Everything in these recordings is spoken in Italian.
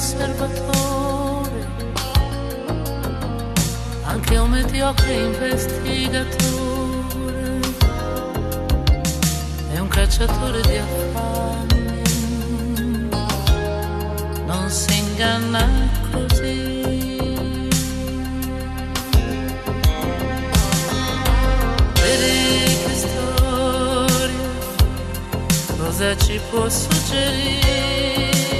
osservatore, anche un mediocre investigatore è un cacciatore di affanni non si inganna così. Vedi che storia, cosa ci può suggerire?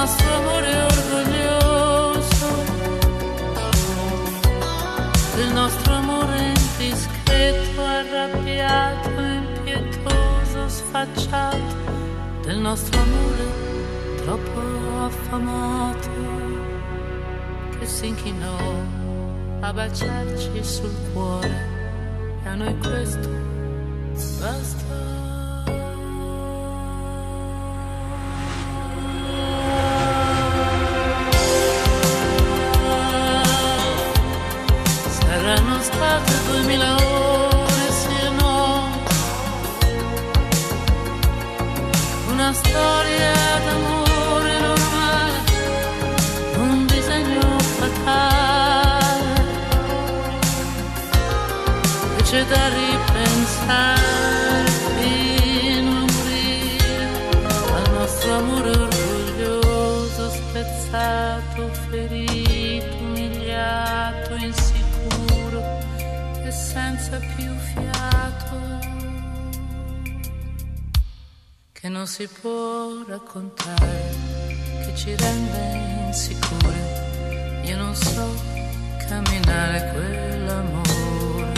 nostro amore orgoglioso, del nostro amore indiscreto, arrabbiato, impietoso, sfacciato, del nostro amore troppo affamato che si inchinò a baciarci sul cuore. E a noi questo basta. Saranno state duemila ore, sì e no, una storia d'amore senza più fiato che non si può raccontare, che ci rende insicure. Io non so camminare quell'amore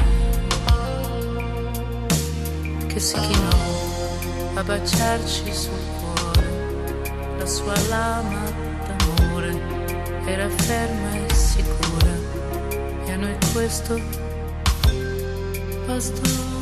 che si chinò a baciarci sul cuore. La sua lama d'amore era ferma e sicura e a noi questo pastor.